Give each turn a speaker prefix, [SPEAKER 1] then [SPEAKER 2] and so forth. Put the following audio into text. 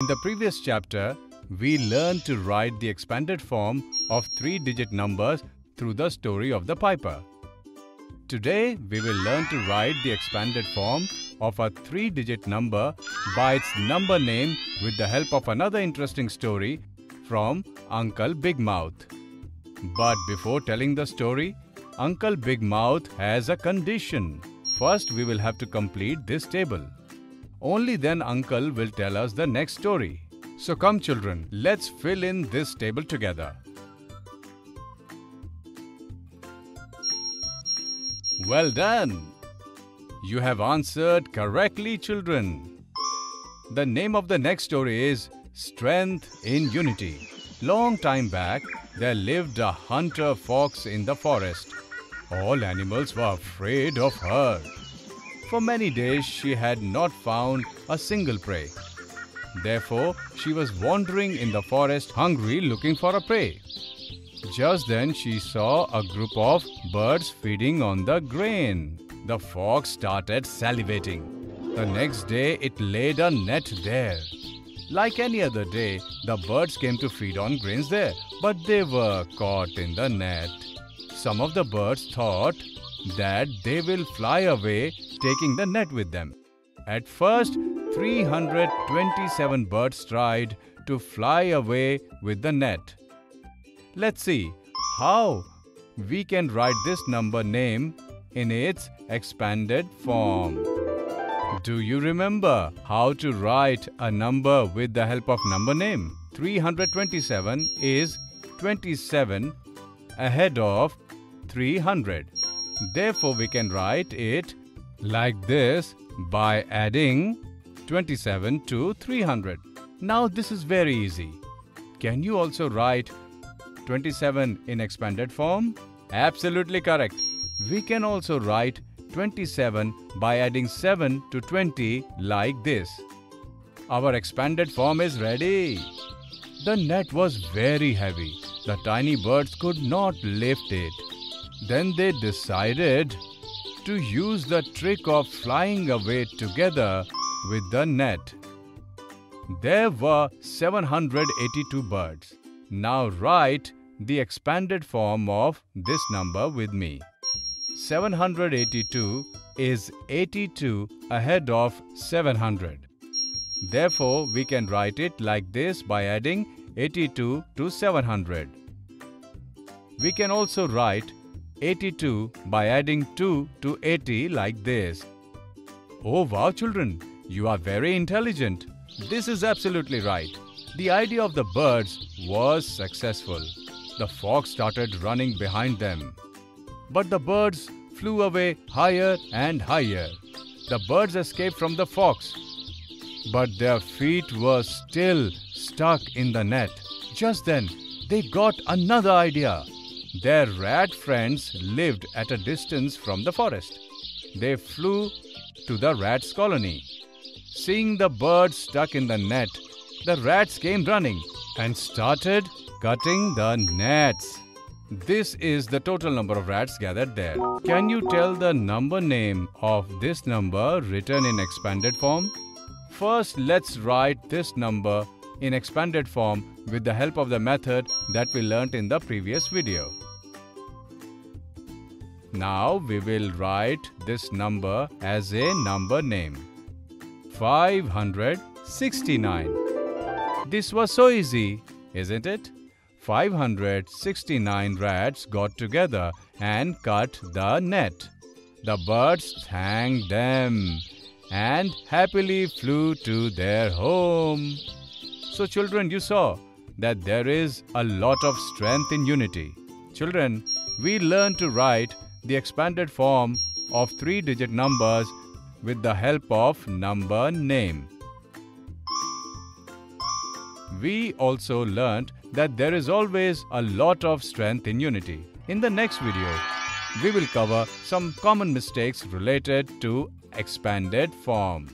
[SPEAKER 1] In the previous chapter, we learned to write the expanded form of three digit numbers through the story of the Piper. Today, we will learn to write the expanded form of a three digit number by its number name with the help of another interesting story from Uncle Big Mouth. But before telling the story, Uncle Big Mouth has a condition. First, we will have to complete this table. Only then Uncle will tell us the next story. So come children, let's fill in this table together. Well done! You have answered correctly children. The name of the next story is Strength in Unity. Long time back, there lived a hunter fox in the forest. All animals were afraid of her. For many days she had not found a single prey. Therefore, she was wandering in the forest hungry looking for a prey. Just then she saw a group of birds feeding on the grain. The fox started salivating. The next day it laid a net there. Like any other day, the birds came to feed on grains there, but they were caught in the net. Some of the birds thought that they will fly away taking the net with them. At first, 327 birds tried to fly away with the net. Let's see how we can write this number name in its expanded form. Do you remember how to write a number with the help of number name? 327 is 27 ahead of 300. Therefore, we can write it like this by adding 27 to 300. Now, this is very easy. Can you also write 27 in expanded form? Absolutely correct. We can also write 27 by adding 7 to 20 like this. Our expanded form is ready. The net was very heavy. The tiny birds could not lift it. Then they decided to use the trick of flying away together with the net. There were 782 birds. Now write the expanded form of this number with me. 782 is 82 ahead of 700. Therefore, we can write it like this by adding 82 to 700. We can also write 82 by adding 2 to 80 like this. Oh wow children, you are very intelligent. This is absolutely right. The idea of the birds was successful. The fox started running behind them. But the birds flew away higher and higher. The birds escaped from the fox. But their feet were still stuck in the net. Just then, they got another idea. Their rat friends lived at a distance from the forest. They flew to the rat's colony. Seeing the bird stuck in the net, the rats came running and started cutting the nets. This is the total number of rats gathered there. Can you tell the number name of this number written in expanded form? First, let's write this number in expanded form with the help of the method that we learnt in the previous video. Now we will write this number as a number name. 569. This was so easy, isn't it? 569 rats got together and cut the net. The birds thanked them and happily flew to their home. So, children, you saw that there is a lot of strength in unity. Children, we learn to write the expanded form of three digit numbers with the help of number name. We also learnt that there is always a lot of strength in unity. In the next video, we will cover some common mistakes related to expanded form.